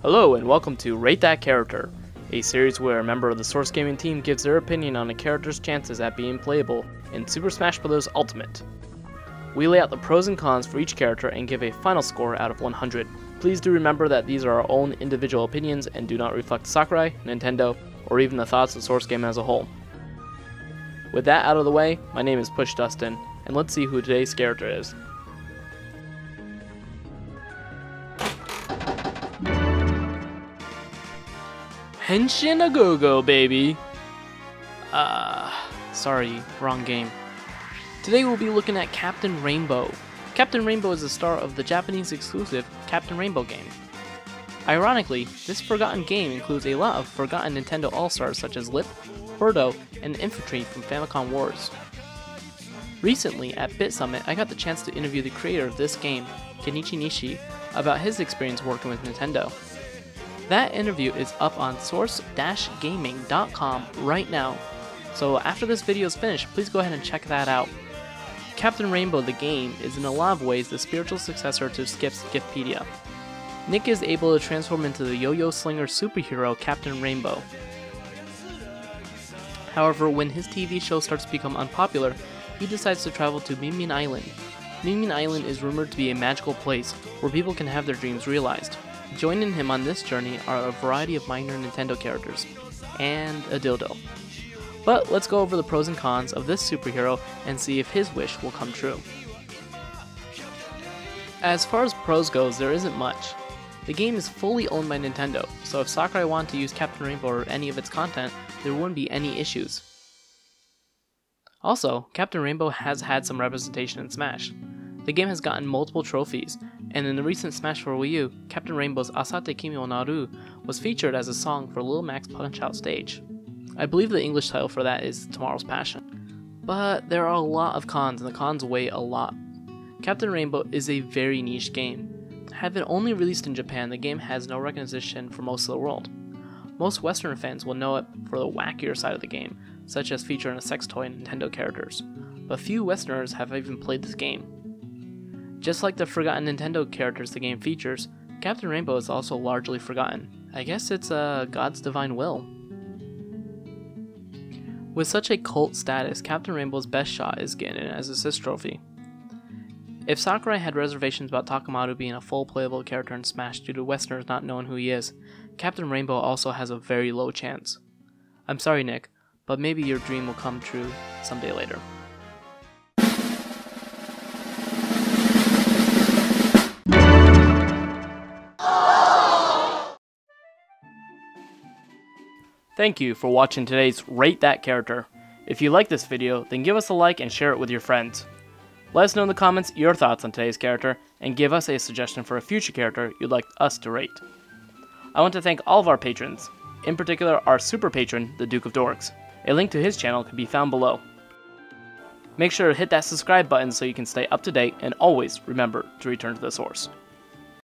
Hello and welcome to Rate That Character, a series where a member of the Source Gaming team gives their opinion on a character's chances at being playable in Super Smash Bros. Ultimate. We lay out the pros and cons for each character and give a final score out of 100. Please do remember that these are our own individual opinions and do not reflect Sakurai, Nintendo, or even the thoughts of Source Game as a whole. With that out of the way, my name is PushDustIn, and let's see who today's character is. Henshin a go go, baby! Uh, sorry, wrong game. Today we'll be looking at Captain Rainbow. Captain Rainbow is the star of the Japanese exclusive Captain Rainbow game. Ironically, this forgotten game includes a lot of forgotten Nintendo All-Stars such as Lip, Birdo, and Infantry from Famicom Wars. Recently, at BitSummit, I got the chance to interview the creator of this game, Kenichi Nishi, about his experience working with Nintendo. That interview is up on source-gaming.com right now, so after this video is finished, please go ahead and check that out. Captain Rainbow the game is in a lot of ways the spiritual successor to Skip's Giftpia. Nick is able to transform into the yo-yo slinger superhero Captain Rainbow. However, when his TV show starts to become unpopular, he decides to travel to Min Island. Min Island is rumored to be a magical place where people can have their dreams realized. Joining him on this journey are a variety of minor Nintendo characters, and a dildo. But let's go over the pros and cons of this superhero and see if his wish will come true. As far as pros goes, there isn't much. The game is fully owned by Nintendo, so if Sakurai wanted to use Captain Rainbow or any of its content, there wouldn't be any issues. Also, Captain Rainbow has had some representation in Smash. The game has gotten multiple trophies, and in the recent Smash for Wii U, Captain Rainbow's Asate Kimi wo Naru was featured as a song for Little Mac's Punch Out stage. I believe the English title for that is Tomorrow's Passion. But there are a lot of cons, and the cons weigh a lot. Captain Rainbow is a very niche game. Have it only released in Japan, the game has no recognition for most of the world. Most Western fans will know it for the wackier side of the game, such as featuring a sex toy and Nintendo characters, but few Westerners have even played this game. Just like the forgotten Nintendo characters the game features, Captain Rainbow is also largely forgotten. I guess it's uh, God's divine will. With such a cult status, Captain Rainbow's best shot is getting it as a assist trophy. If Sakurai had reservations about Takamaru being a full playable character in Smash due to Westerners not knowing who he is, Captain Rainbow also has a very low chance. I'm sorry, Nick, but maybe your dream will come true someday later. Thank you for watching today's Rate That Character. If you like this video, then give us a like and share it with your friends. Let us know in the comments your thoughts on today's character, and give us a suggestion for a future character you'd like us to rate. I want to thank all of our patrons, in particular our super patron, the Duke of Dorks. A link to his channel can be found below. Make sure to hit that subscribe button so you can stay up to date and always remember to return to the source.